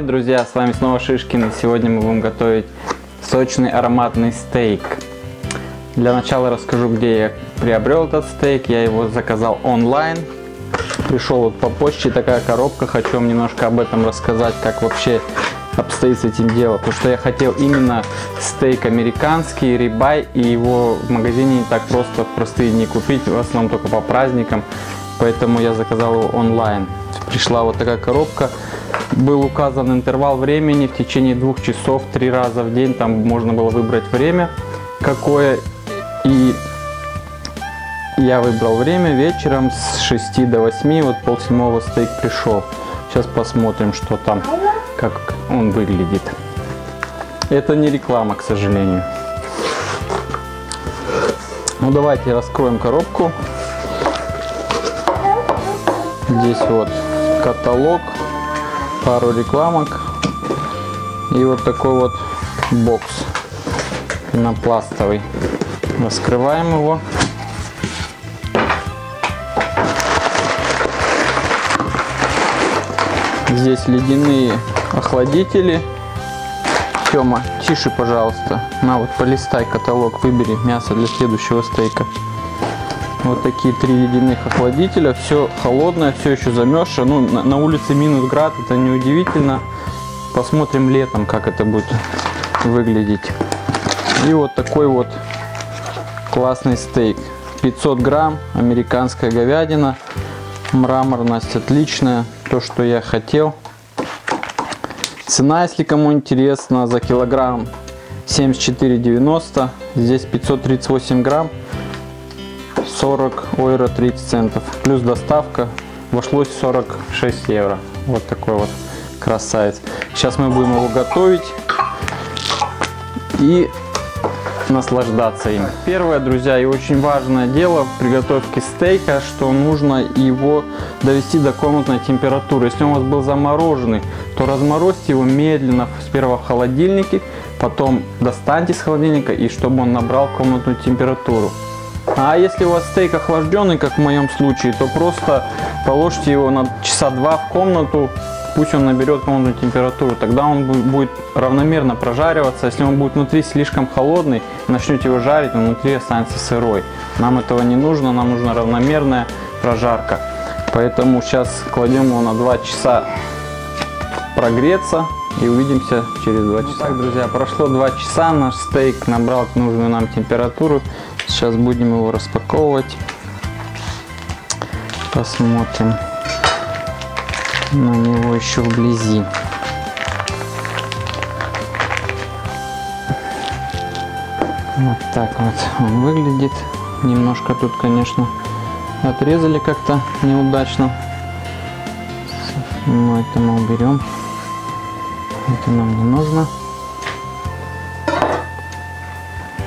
привет, друзья! С вами снова Шишкин. И сегодня мы будем готовить сочный ароматный стейк. Для начала расскажу, где я приобрел этот стейк. Я его заказал онлайн. Пришел вот по почте такая коробка. Хочу вам немножко об этом рассказать, как вообще обстоит с этим дело. Потому что я хотел именно стейк американский, рибай, и его в магазине не так просто в простые дни купить, в основном только по праздникам. Поэтому я заказал его онлайн. Пришла вот такая коробка. Был указан интервал времени в течение двух часов, три раза в день. Там можно было выбрать время какое. И я выбрал время вечером с 6 до 8. Вот пол седьмого стейк пришел. Сейчас посмотрим, что там, как он выглядит. Это не реклама, к сожалению. Ну давайте раскроем коробку. Здесь вот каталог, пару рекламок и вот такой вот бокс пенопластовый. Раскрываем его. Здесь ледяные охладители. Тёма, тише, пожалуйста. На, вот полистай каталог, выбери мясо для следующего стейка. Вот такие три ледяных охладителя. Все холодное, все еще замерзшее. Ну, на, улице минус град, это не удивительно. Посмотрим летом, как это будет выглядеть. И вот такой вот классный стейк. 500 грамм, американская говядина. Мраморность отличная, то, что я хотел. Цена, если кому интересно, за килограмм 74,90. Здесь 538 грамм. 40 евро 30 центов. Плюс доставка вошлось 46 евро. Вот такой вот красавец. Сейчас мы будем его готовить и наслаждаться им. Первое, друзья, и очень важное дело в приготовке стейка, что нужно его довести до комнатной температуры. Если он у вас был замороженный, то разморозьте его медленно сперва в холодильнике, потом достаньте из холодильника и чтобы он набрал комнатную температуру. А если у вас стейк охлажденный, как в моем случае, то просто положите его на часа два в комнату, пусть он наберет комнатную температуру, тогда он будет равномерно прожариваться. Если он будет внутри слишком холодный, начнете его жарить, он внутри останется сырой. Нам этого не нужно, нам нужна равномерная прожарка. Поэтому сейчас кладем его на 2 часа прогреться и увидимся через 2 часа. так, друзья, прошло 2 часа, наш стейк набрал нужную нам температуру. Сейчас будем его распаковывать. Посмотрим на него еще вблизи. Вот так вот он выглядит. Немножко тут, конечно, отрезали как-то неудачно. Но это мы уберем. Это нам не нужно.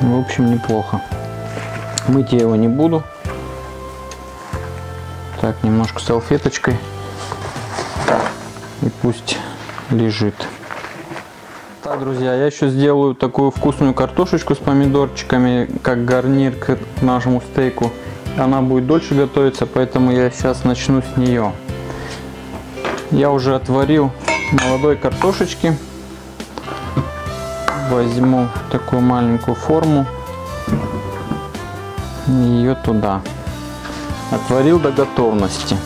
В общем, неплохо. Мыть я его не буду. Так, немножко салфеточкой. И пусть лежит. Так, друзья, я еще сделаю такую вкусную картошечку с помидорчиками, как гарнир к нашему стейку. Она будет дольше готовиться, поэтому я сейчас начну с нее. Я уже отварил молодой картошечки. Возьму такую маленькую форму ее туда. Отварил до готовности.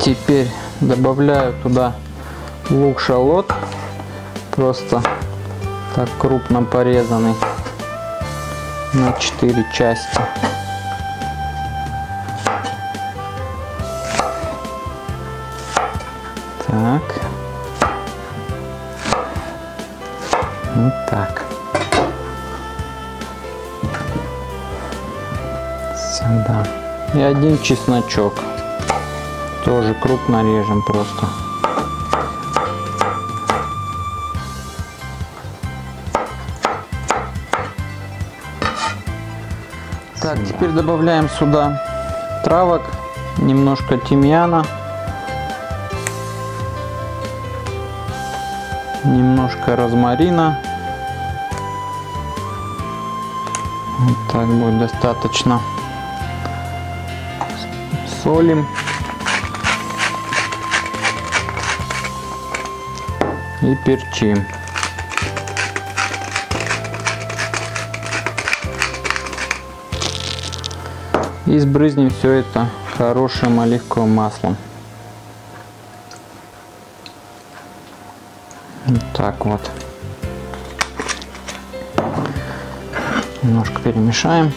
Теперь добавляю туда лук-шалот, просто так крупно порезанный на 4 части. Сюда. И один чесночок. Тоже крупно режем просто. Так, теперь добавляем сюда травок, немножко тимьяна, немножко розмарина. Вот так будет достаточно солим. И перчим. И сбрызнем все это хорошим а оливковым маслом. Вот так вот. Немножко перемешаем.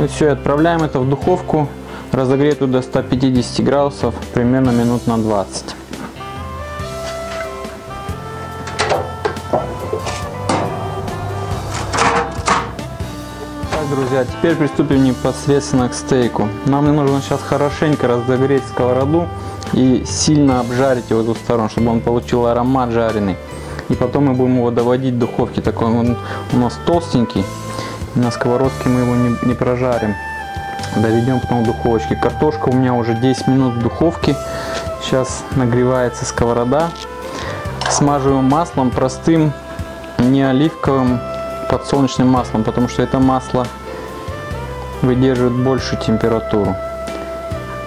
И все, отправляем это в духовку разогретую до 150 градусов, примерно минут на 20. Так, друзья, теперь приступим непосредственно к стейку. Нам нужно сейчас хорошенько разогреть сковороду и сильно обжарить его с двух сторон, чтобы он получил аромат жареный. И потом мы будем его доводить в духовке. Такой он у нас толстенький. На сковородке мы его не, не прожарим. Доведем в духовочке. Картошка у меня уже 10 минут в духовке. Сейчас нагревается сковорода. Смаживаем маслом простым, не оливковым, подсолнечным маслом, потому что это масло выдерживает большую температуру.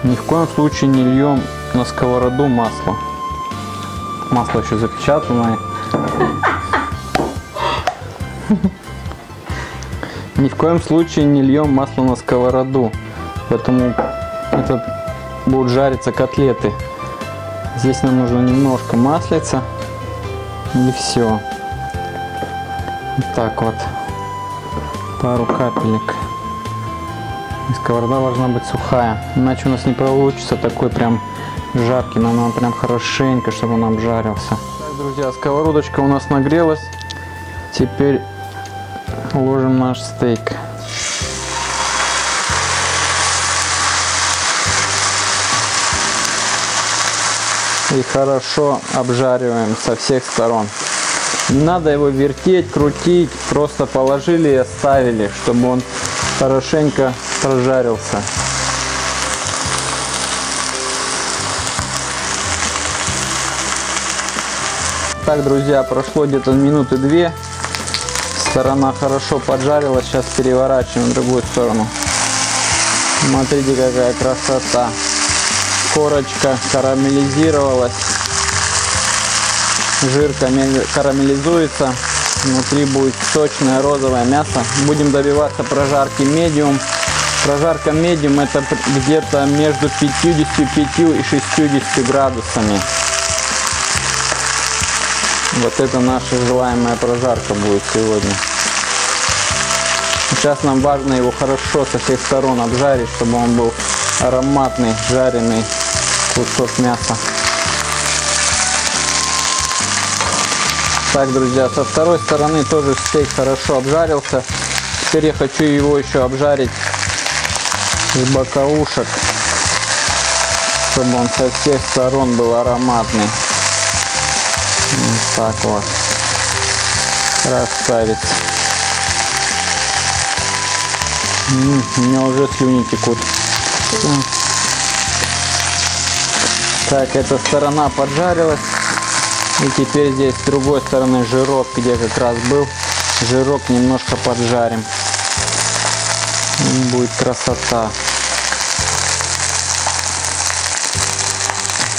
Ни в коем случае не льем на сковороду масло. Масло еще запечатанное. Ни в коем случае не льем масло на сковороду, поэтому это будут жариться котлеты. Здесь нам нужно немножко маслица и все. Вот так вот. Пару капелек. И сковорода должна быть сухая, иначе у нас не получится такой прям жаркий, но нам прям хорошенько, чтобы он обжарился. Так, друзья, сковородочка у нас нагрелась. Теперь ложим наш стейк. И хорошо обжариваем со всех сторон. Не надо его вертеть, крутить, просто положили и оставили, чтобы он хорошенько прожарился. Так, друзья, прошло где-то минуты две. Сторона хорошо поджарилась. Сейчас переворачиваем в другую сторону. Смотрите, какая красота. Корочка карамелизировалась. Жир карамелизуется. Внутри будет сочное розовое мясо. Будем добиваться прожарки медиум. Прожарка медиум это где-то между 55 и 60 градусами. Вот это наша желаемая прожарка будет сегодня. Сейчас нам важно его хорошо со всех сторон обжарить, чтобы он был ароматный, жареный кусок мяса. Так, друзья, со второй стороны тоже стейк хорошо обжарился. Теперь я хочу его еще обжарить с боковушек, чтобы он со всех сторон был ароматный. Так вот. Красавец. М -м, у меня уже слюни текут. Так, эта сторона поджарилась. И теперь здесь с другой стороны жирок, где как раз был. Жирок немножко поджарим. Будет красота.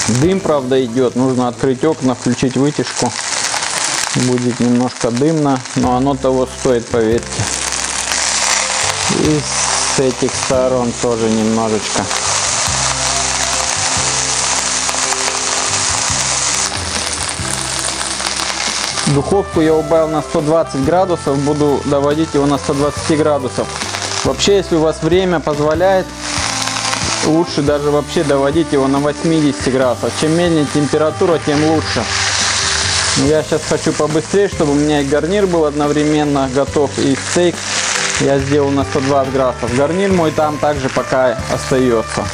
Дым, правда, идет. Нужно открыть окна, включить вытяжку. Будет немножко дымно, но оно того стоит, поверьте. И с этих сторон тоже немножечко. Духовку я убавил на 120 градусов, буду доводить его на 120 градусов. Вообще, если у вас время позволяет, лучше даже вообще доводить его на 80 градусов. Чем менее температура, тем лучше. Я сейчас хочу побыстрее, чтобы у меня и гарнир был одновременно готов, и стейк я сделал на 120 градусов. Гарнир мой там также пока остается.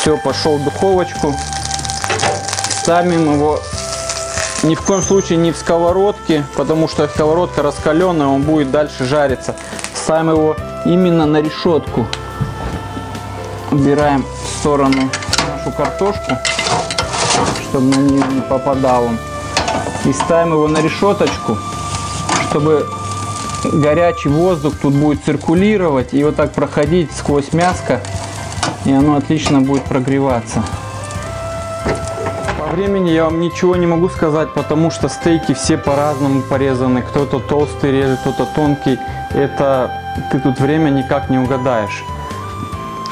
Все, пошел в духовочку. Ставим его ни в коем случае не в сковородке, потому что сковородка раскаленная, он будет дальше жариться. Ставим его именно на решетку убираем в сторону нашу картошку, чтобы на нее не попадал он. И ставим его на решеточку, чтобы горячий воздух тут будет циркулировать и вот так проходить сквозь мяско, и оно отлично будет прогреваться. времени я вам ничего не могу сказать, потому что стейки все по-разному порезаны. Кто-то толстый режет, кто-то тонкий. Это ты тут время никак не угадаешь.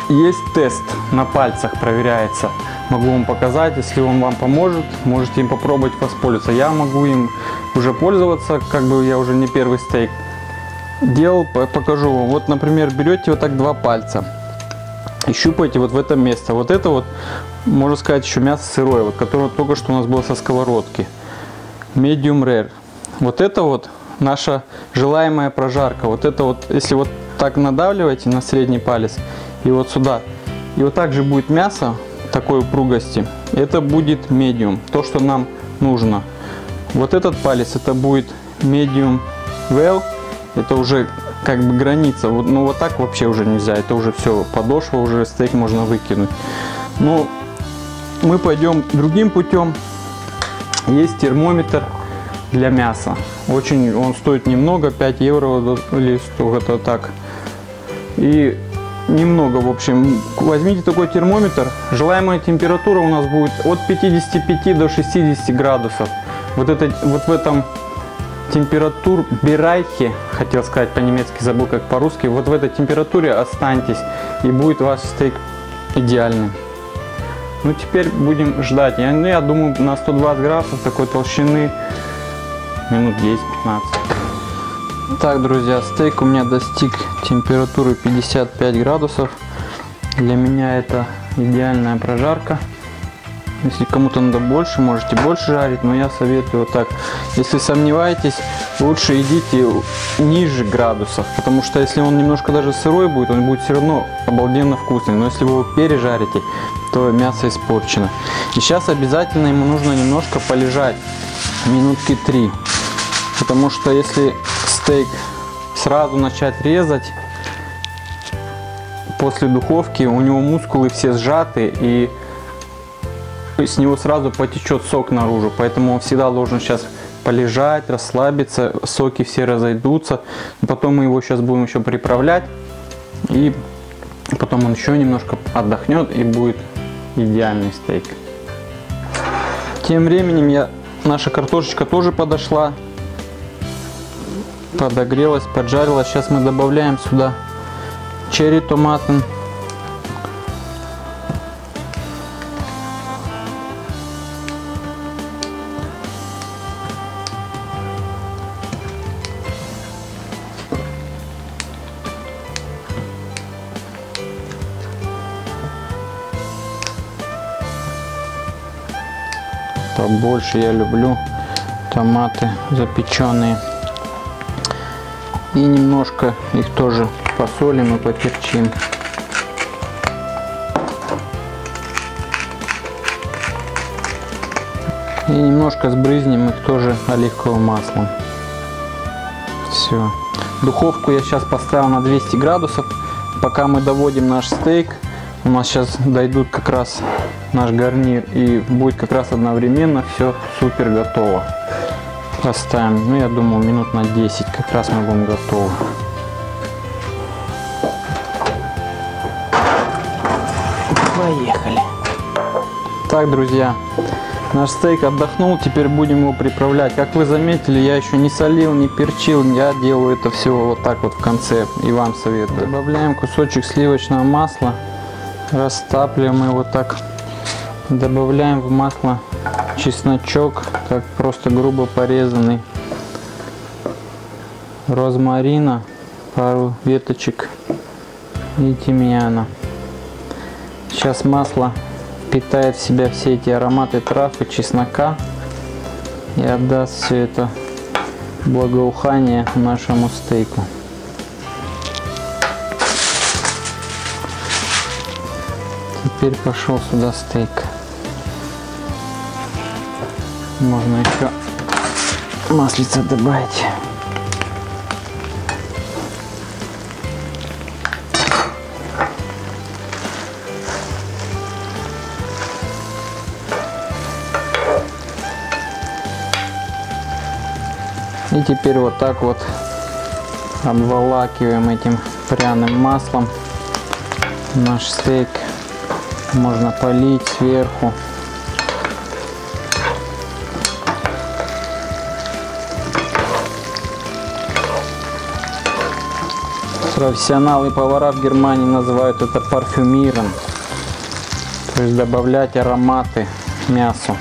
Есть тест на пальцах, проверяется. Могу вам показать, если он вам поможет, можете им попробовать воспользоваться. Я могу им уже пользоваться, как бы я уже не первый стейк делал, покажу вам. Вот, например, берете вот так два пальца и щупаете вот в это место. Вот это вот, можно сказать, еще мясо сырое, вот, которое только что у нас было со сковородки. Medium rare. Вот это вот наша желаемая прожарка. Вот это вот, если вот так надавливаете на средний палец и вот сюда, и вот так же будет мясо такой упругости. Это будет medium, то, что нам нужно. Вот этот палец, это будет medium well, это уже как бы граница. Вот, ну вот так вообще уже нельзя, это уже все, подошва уже, стейк можно выкинуть. Но мы пойдем другим путем. Есть термометр для мяса. Очень он стоит немного, 5 евро или что-то так. И немного, в общем. Возьмите такой термометр. Желаемая температура у нас будет от 55 до 60 градусов. Вот, это, вот в этом температур Бирайхе, хотел сказать по-немецки, забыл как по-русски, вот в этой температуре останьтесь и будет ваш стейк идеальный. Ну теперь будем ждать. Я, ну, я думаю на 120 градусов такой толщины минут 10-15. Так, друзья, стейк у меня достиг температуры 55 градусов. Для меня это идеальная прожарка. Если кому-то надо больше, можете больше жарить, но я советую вот так. Если сомневаетесь, лучше идите ниже градусов, потому что если он немножко даже сырой будет, он будет все равно обалденно вкусный. Но если вы его пережарите, то мясо испорчено. И сейчас обязательно ему нужно немножко полежать, минутки три. Потому что если стейк сразу начать резать, после духовки у него мускулы все сжаты и с него сразу потечет сок наружу, поэтому он всегда должен сейчас полежать, расслабиться, соки все разойдутся. Потом мы его сейчас будем еще приправлять, и потом он еще немножко отдохнет и будет идеальный стейк. Тем временем я, наша картошечка тоже подошла, подогрелась, поджарилась. Сейчас мы добавляем сюда черри томаты. побольше я люблю томаты запеченные и немножко их тоже посолим и поперчим. И немножко сбрызнем их тоже оливковым маслом. Все духовку я сейчас поставил на 200 градусов. Пока мы доводим наш стейк у нас сейчас дойдут как раз наш гарнир и будет как раз одновременно все супер готово. Поставим, ну я думаю минут на 10 как раз мы будем готовы. Поехали. Так, друзья, наш стейк отдохнул, теперь будем его приправлять. Как вы заметили, я еще не солил, не перчил, я делаю это все вот так вот в конце и вам советую. Добавляем кусочек сливочного масла, растапливаем его так Добавляем в масло чесночок, как просто грубо порезанный. Розмарина, пару веточек и тимьяна. Сейчас масло впитает в себя все эти ароматы трав и чеснока и отдаст все это благоухание нашему стейку. Теперь пошел сюда стейк. Можно еще маслица добавить. И теперь вот так вот обволакиваем этим пряным маслом наш стейк. Можно полить сверху. Профессионалы повара в Германии называют это парфюмиром. То есть добавлять ароматы мясу.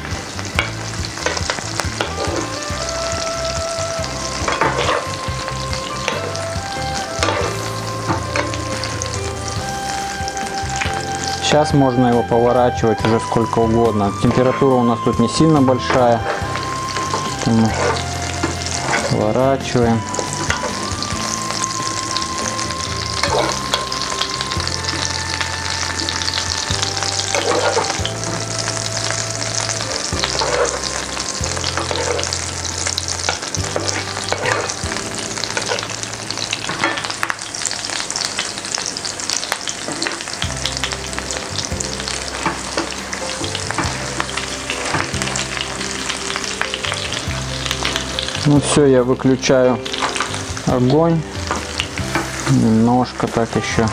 Сейчас можно его поворачивать уже сколько угодно. Температура у нас тут не сильно большая. Поворачиваем. Все, я выключаю огонь. Немножко так еще.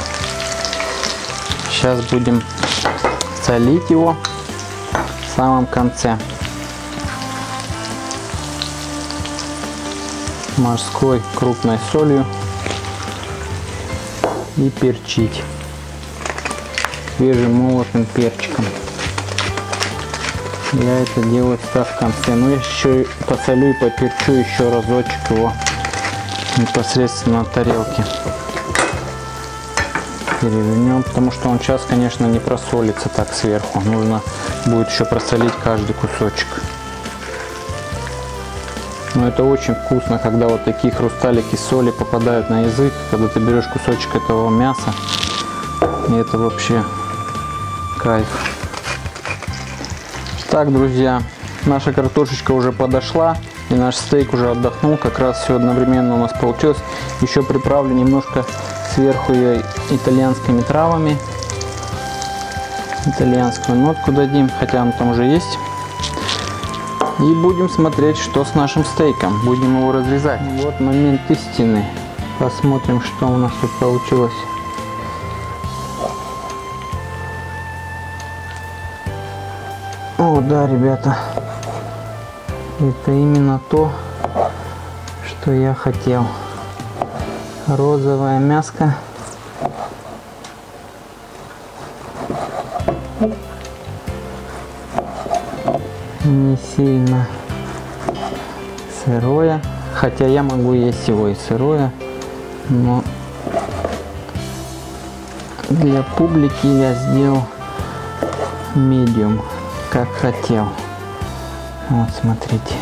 Сейчас будем солить его в самом конце. Морской крупной солью и перчить свежим молотым перчиком. Я это делаю всегда в конце. Ну, я еще посолю и поперчу еще разочек его непосредственно на тарелке. Перевернем, потому что он сейчас, конечно, не просолится так сверху. Нужно будет еще просолить каждый кусочек. Но это очень вкусно, когда вот такие хрусталики соли попадают на язык, когда ты берешь кусочек этого мяса. И это вообще кайф. Так, друзья, наша картошечка уже подошла. И наш стейк уже отдохнул. Как раз все одновременно у нас получилось. Еще приправлю немножко сверху ее итальянскими травами. Итальянскую нотку дадим, хотя он там уже есть. И будем смотреть, что с нашим стейком. Будем его разрезать. Вот момент истины. Посмотрим, что у нас тут получилось. О, да, ребята. Это именно то, что я хотел. Розовая мяско. Не сильно сырое. Хотя я могу есть его и сырое. Но для публики я сделал медиум как хотел. Вот смотрите.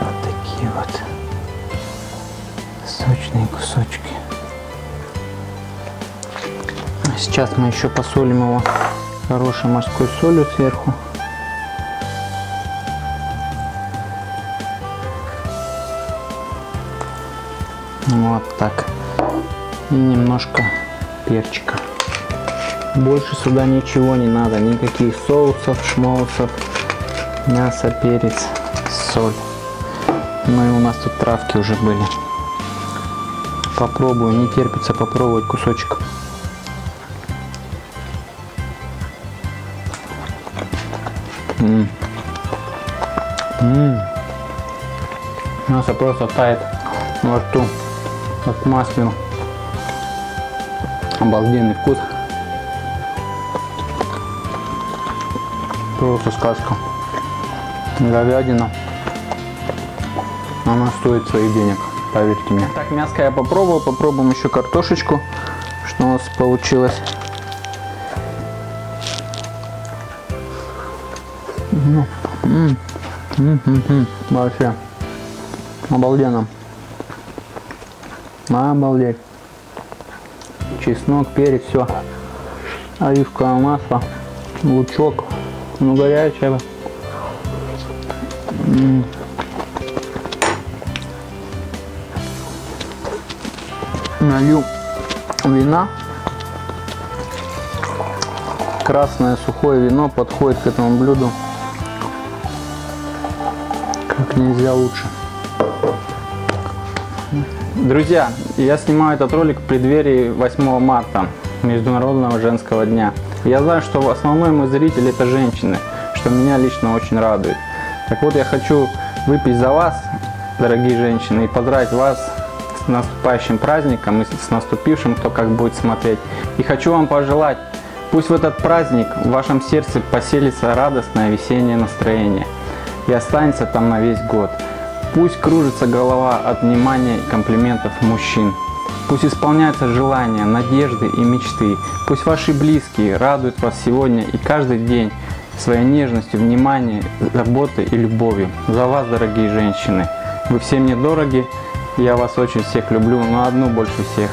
Вот такие вот сочные кусочки. Сейчас мы еще посолим его хорошей морской солью сверху. Вот так. И немножко перчика. Больше сюда ничего не надо, никаких соусов, шмоусов, мясо, перец, соль. Ну и у нас тут травки уже были. Попробую, не терпится попробовать кусочек. М -м. Мясо просто тает во рту, как масло. Обалденный вкус. Просто сказка. Говядина. Она стоит своих денег, поверьте мне. Так, мяско я попробовал. Попробуем еще картошечку. Что у нас получилось. М -м -м -м Вообще. Обалденно. Обалдеть чеснок, перец, все. Оливковое масло, лучок, ну горячее. Налью вина. Красное сухое вино подходит к этому блюду как нельзя лучше. Друзья, я снимаю этот ролик в преддверии 8 марта, Международного женского дня. Я знаю, что основной мой зритель это женщины, что меня лично очень радует. Так вот, я хочу выпить за вас дорогие женщины, и поздравить вас с наступающим праздником и с наступившим, кто как будет смотреть. И хочу вам пожелать, пусть в этот праздник в вашем сердце поселится радостное весеннее настроение и останется там на весь год. Пусть кружится голова от внимания и комплиментов мужчин. Пусть исполняются желания, надежды и мечты. Пусть ваши близкие радуют вас сегодня и каждый день своей нежностью, вниманием, заботой и любовью. За вас, дорогие женщины. Вы все мне дороги, я вас очень всех люблю, но одну больше всех.